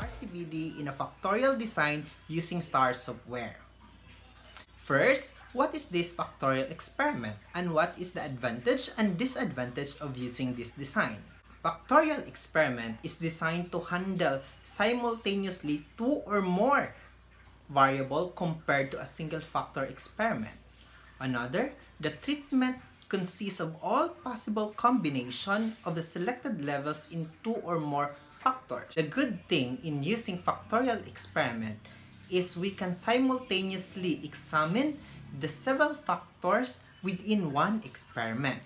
RCBD in a factorial design using STAR software. First, what is this factorial experiment and what is the advantage and disadvantage of using this design? Factorial experiment is designed to handle simultaneously two or more variable compared to a single factor experiment. Another, the treatment consists of all possible combination of the selected levels in two or more factors. The good thing in using factorial experiment is we can simultaneously examine the several factors within one experiment.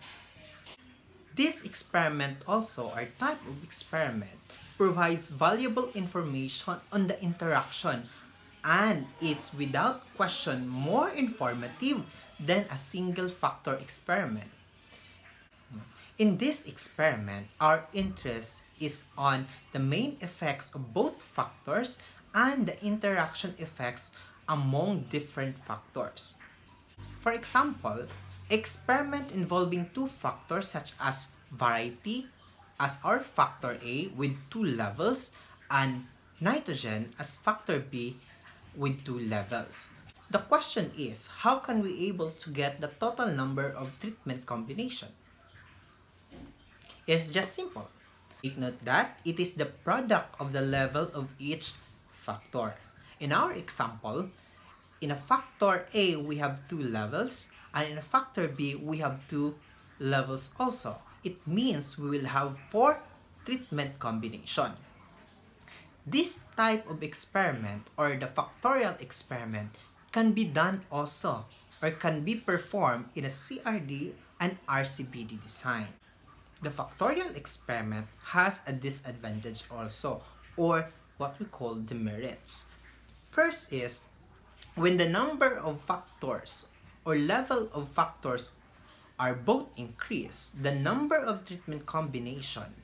This experiment also, or type of experiment, provides valuable information on the interaction and it's without question more informative than a single factor experiment. In this experiment, our interest is on the main effects of both factors and the interaction effects among different factors. For example, experiment involving two factors such as variety as our factor A with two levels and nitrogen as factor B with two levels. The question is, how can we able to get the total number of treatment combination? It's just simple. Note that it is the product of the level of each factor. In our example, in a factor A, we have two levels, and in a factor B, we have two levels also. It means we will have four treatment combination. This type of experiment or the factorial experiment can be done also or can be performed in a CRD and RCBD design. The factorial experiment has a disadvantage also or what we call demerits. First is when the number of factors or level of factors are both increased, the number of treatment combination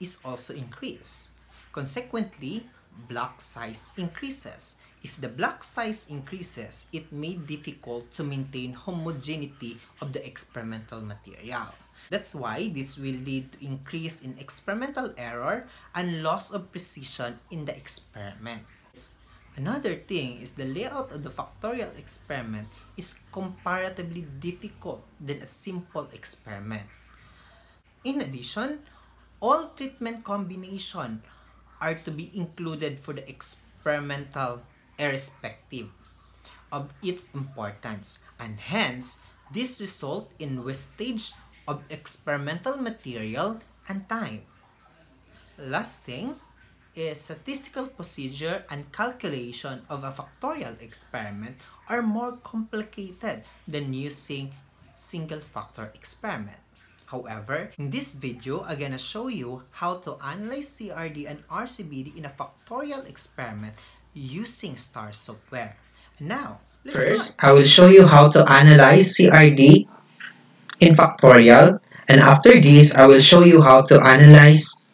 is also increased. Consequently, block size increases. If the block size increases, it may be difficult to maintain homogeneity of the experimental material. That's why this will lead to increase in experimental error and loss of precision in the experiment. Another thing is the layout of the factorial experiment is comparatively difficult than a simple experiment. In addition, all treatment combination are to be included for the experimental irrespective of its importance and hence this result in wastage of experimental material and time. Last thing is statistical procedure and calculation of a factorial experiment are more complicated than using single factor experiment. However, in this video, I'm gonna show you how to analyze CRD and RCBD in a factorial experiment using STAR software. Now, let's First, I will show you how to analyze CRD in factorial and after this, I will show you how to analyze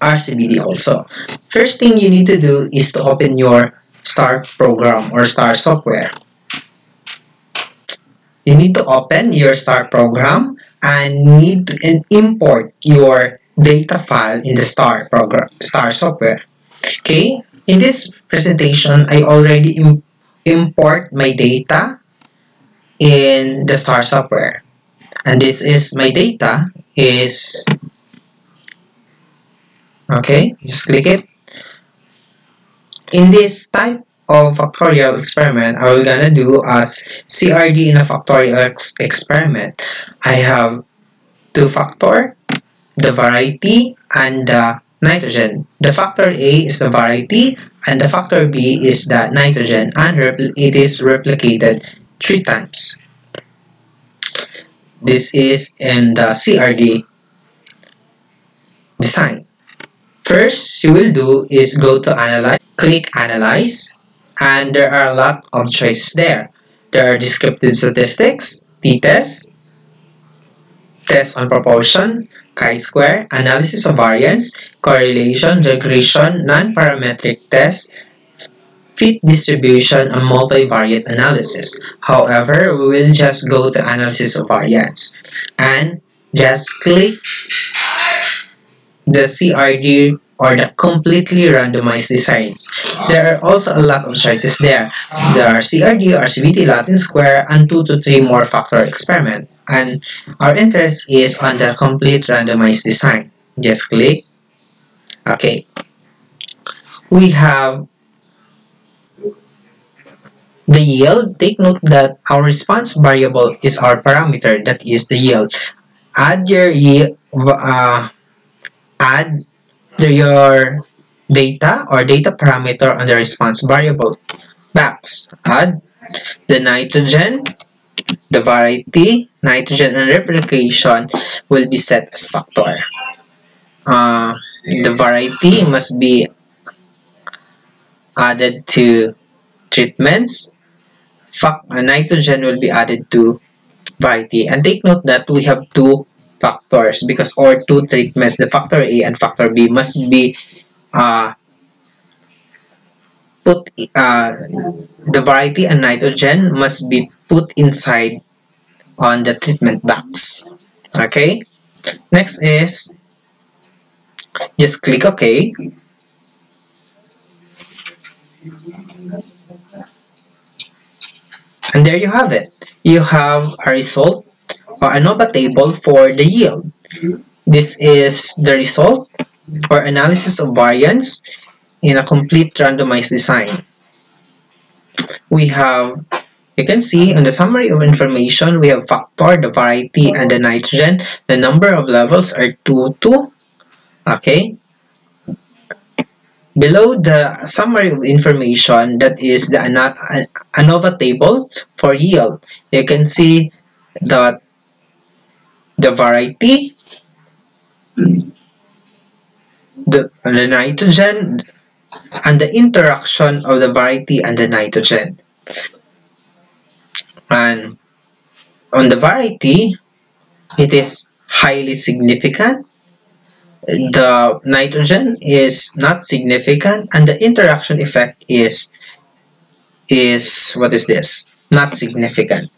RCBD also. First thing you need to do is to open your STAR program or STAR software. You need to open your STAR program and need to import your data file in the STAR program, STAR software. Okay, in this presentation, I already Im import my data in the STAR software. And this is my data is okay, just click it. In this type of factorial experiment I will gonna do as CRD in a factorial ex experiment. I have two factor, the variety, and the nitrogen. The factor A is the variety, and the factor B is the nitrogen, and it is replicated three times. This is in the CRD design. First, you will do is go to Analyze, click Analyze, and there are a lot of choices there. There are descriptive statistics, t-test, test on proportion, chi-square, analysis of variance, correlation, regression, non-parametric test, fit distribution, and multivariate analysis. However, we will just go to analysis of variance. And just click the CRD or the completely randomized designs. There are also a lot of choices there. There are CRD, RCBD, Latin Square, and 2 to 3 more factor experiment. And our interest is on the complete randomized design. Just click. Okay. We have the yield. Take note that our response variable is our parameter, that is the yield. Add your yield, uh, add your data or data parameter on the response variable box. Add the nitrogen, the variety, nitrogen, and replication will be set as factor. Uh, the variety must be added to treatments. Fact, uh, nitrogen will be added to variety. And take note that we have two factors because or two treatments, the factor A and factor B must be uh, put uh, the variety and nitrogen must be put inside on the treatment box. Okay. Next is just click OK. And there you have it. You have a result ANOVA table for the yield. This is the result or analysis of variance in a complete randomized design. We have, you can see in the summary of information, we have factor, the variety, and the nitrogen. The number of levels are 2, 2. Okay. Below the summary of information, that is the ANOVA table for yield, you can see that the variety, the, the nitrogen, and the interaction of the variety and the nitrogen. And on the variety, it is highly significant. The nitrogen is not significant, and the interaction effect is is what is this? Not significant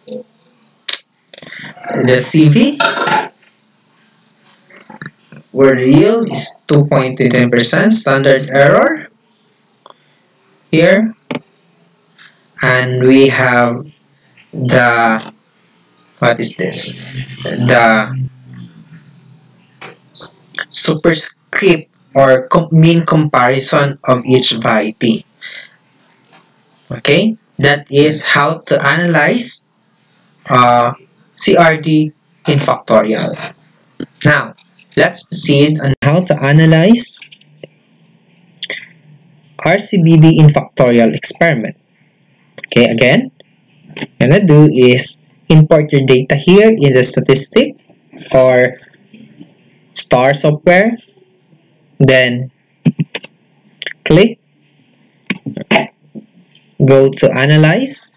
the CV where the yield is 2.10% standard error here. And we have the what is this? The superscript or mean comparison of each variety okay that is how to analyze uh, CRD in factorial. Now, let's proceed on how to analyze RCBD in factorial experiment. Okay, again, what I'm gonna do is import your data here in the statistic or star software, then click, go to analyze,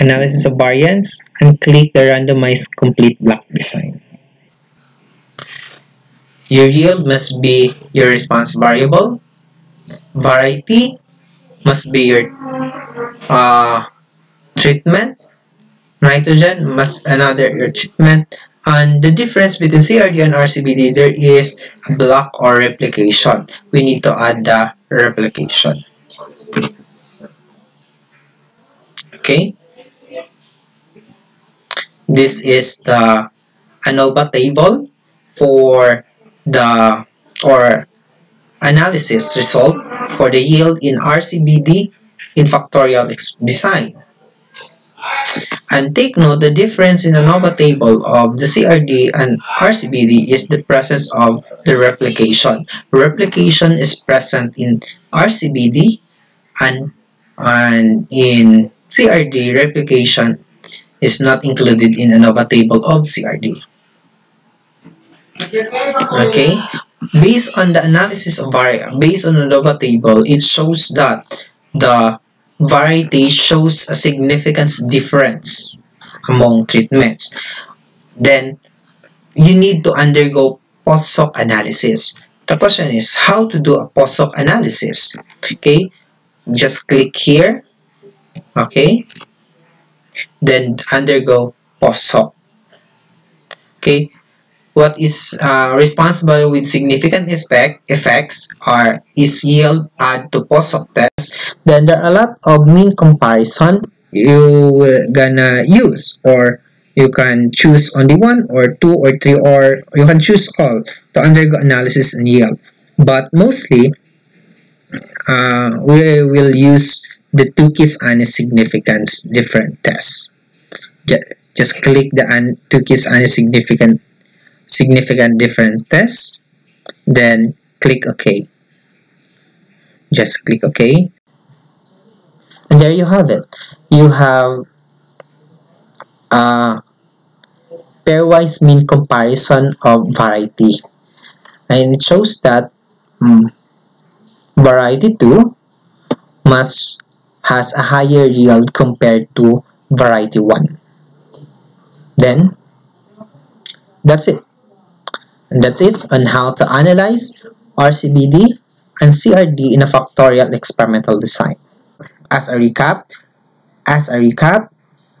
analysis of variance, and click the randomize complete block design. Your yield must be your response variable. Variety must be your uh, treatment. Nitrogen must another your treatment. And the difference between CRD and RCBD, there is a block or replication. We need to add the replication. Okay. This is the ANOVA table for the or analysis result for the yield in RCBD in factorial design. And take note, the difference in the ANOVA table of the CRD and RCBD is the presence of the replication. Replication is present in RCBD and, and in CRD, replication is not included in ANOVA table of CRD. Okay, based on the analysis of variance, based on ANOVA table, it shows that the variety shows a significant difference among treatments. Then, you need to undergo post-hoc analysis. The question is how to do a post-hoc analysis. Okay, just click here. Okay, then undergo post-hoc. Okay, what is uh, responsible with significant effect, effects are is yield add to post-hoc test. Then there are a lot of mean comparison you gonna use or you can choose only one or two or three or you can choose all to undergo analysis and yield. But mostly, uh, we will use the Tukey's honest significance different test. Just click the Tukey's honest significant significant difference test, then click OK. Just click OK. And there you have it. You have a pairwise mean comparison of variety. And it shows that um, variety 2 must has a higher yield compared to variety 1. Then, that's it. And that's it on how to analyze RCBD and CRD in a factorial experimental design. As a recap, as a recap,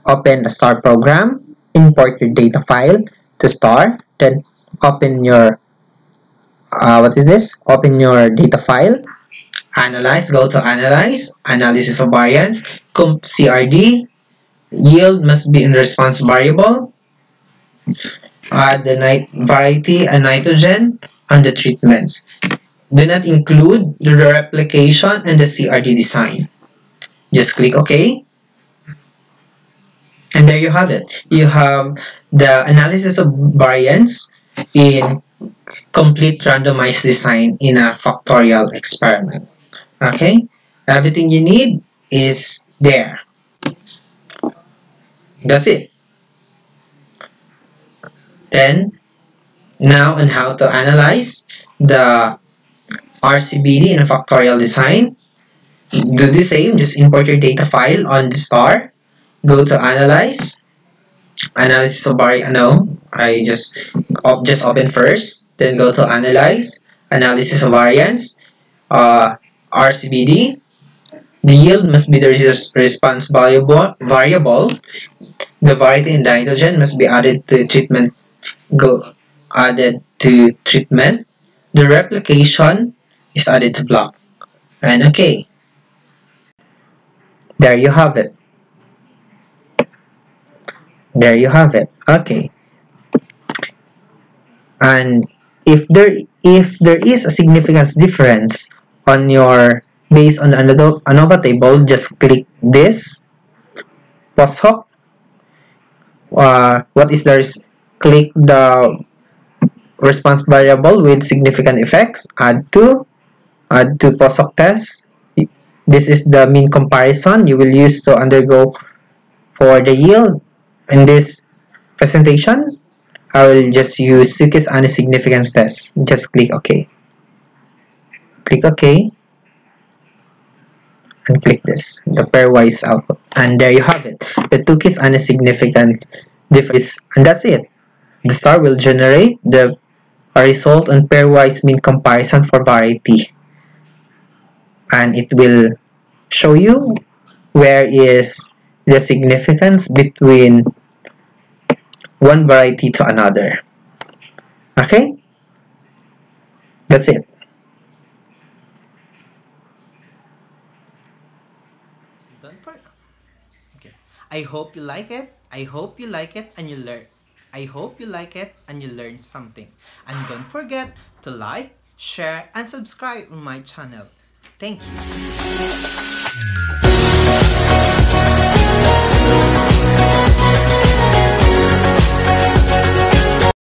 open a star program, import your data file to star, then open your uh, what is this? Open your data file, analyze, go to analyze, analysis of variance, CRD, yield must be in response variable, add the night variety and nitrogen on the treatments. Do not include the replication and the CRD design. Just click OK. And there you have it. You have the analysis of variance in complete randomized design in a factorial experiment. Okay? Everything you need is there. That's it. Then, now on how to analyze the RCBD in a factorial design. Do the same, just import your data file on the star. Go to analyze. Analysis of bar, no, I just op, just open first. Then go to analyze. Analysis of variance. Uh, RCBD. The yield must be the response variable. The variety in nitrogen must be added to treatment go added to treatment. The replication is added to block. And okay. There you have it. There you have it. Okay. And if there if there is a significance difference on your base on another ANOVA table, just click this post hoc. Uh, what is the click the response variable with significant effects, add to, add to post-hoc test. This is the mean comparison you will use to undergo for the yield. In this presentation, I will just use honest significance test. Just click OK. Click OK. And click this, the pairwise output. And there you have it. The Tukey's honest significant difference. And that's it. The star will generate the result on pairwise mean comparison for variety. And it will show you where is the significance between one variety to another. Okay? That's it. I hope you like it. I hope you like it and you learn. I hope you like it and you learned something. And don't forget to like, share, and subscribe on my channel. Thank you.